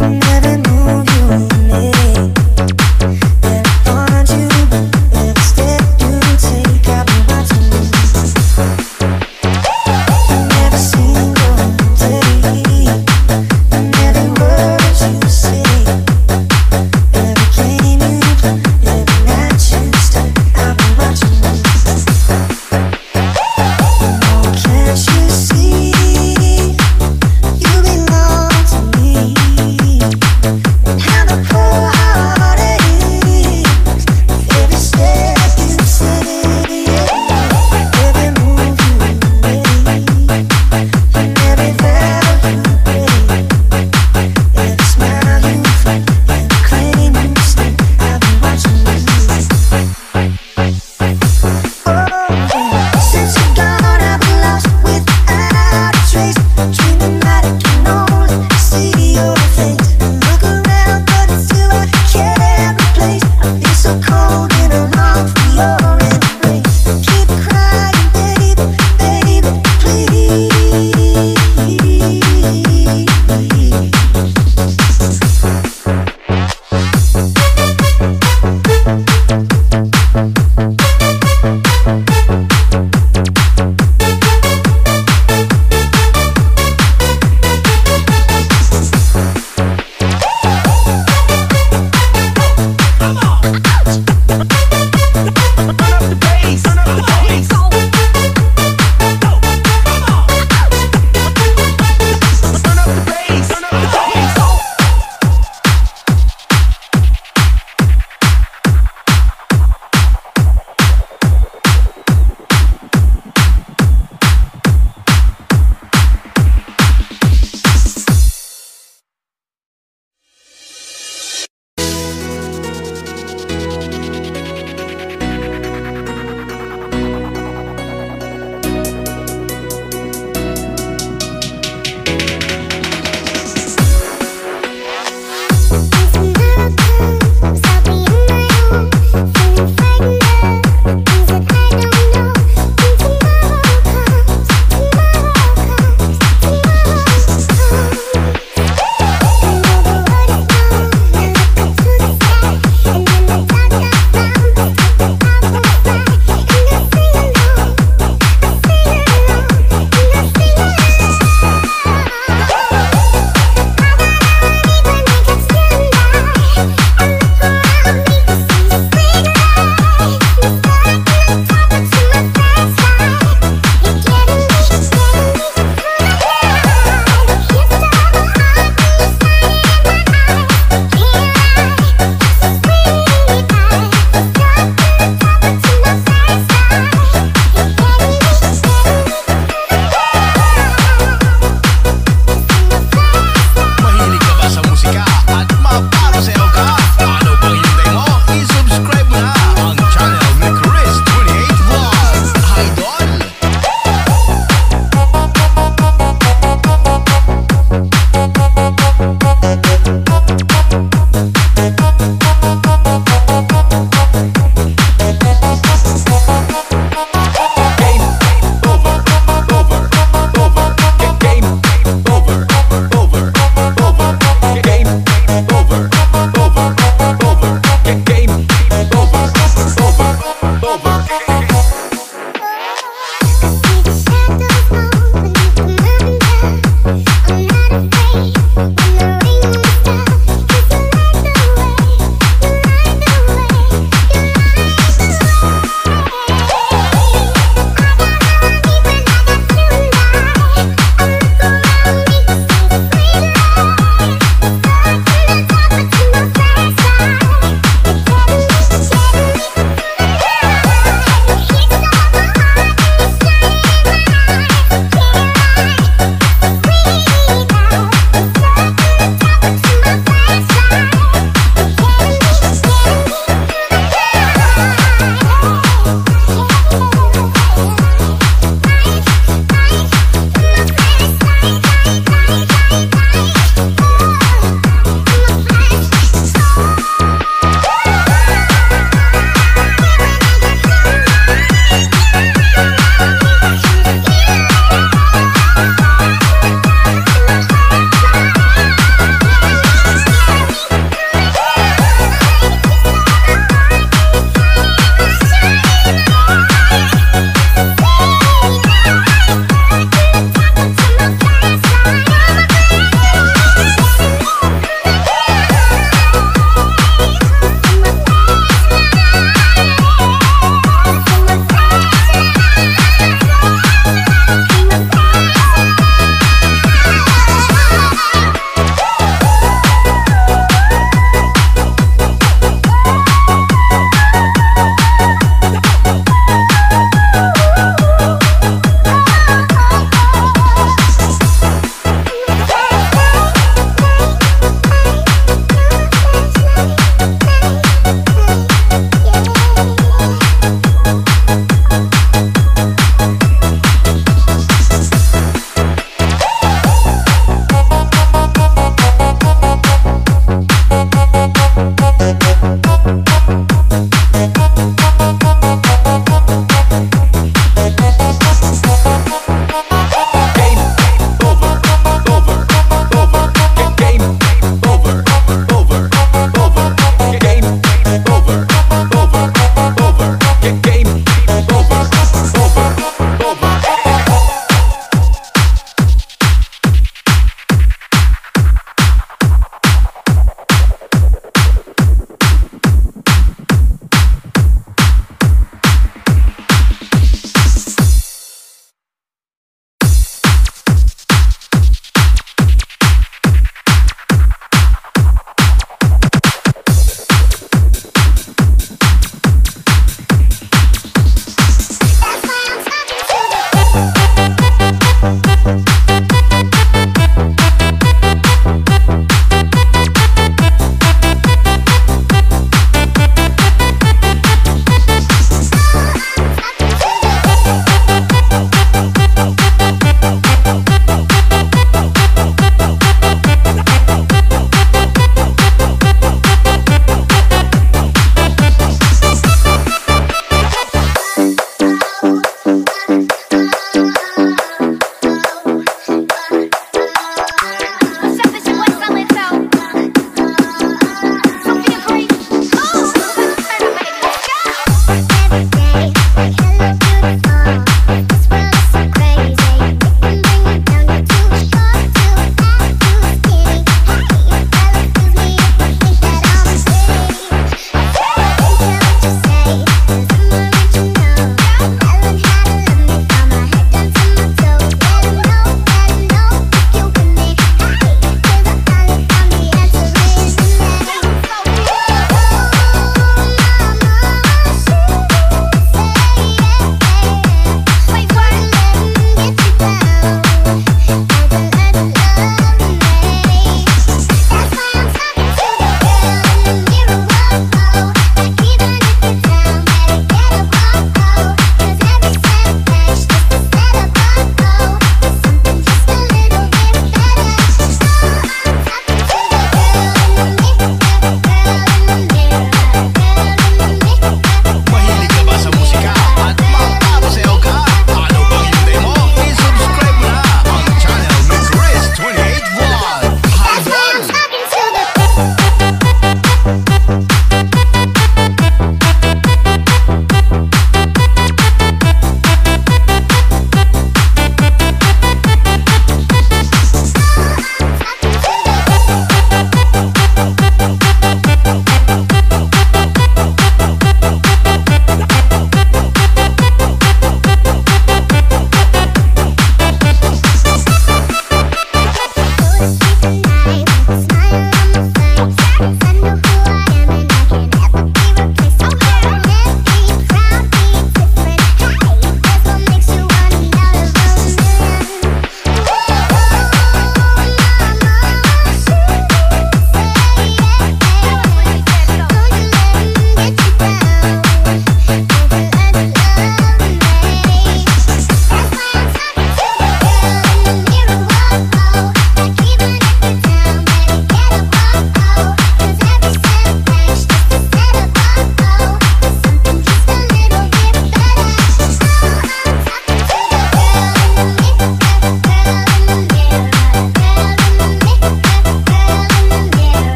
never in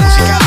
música.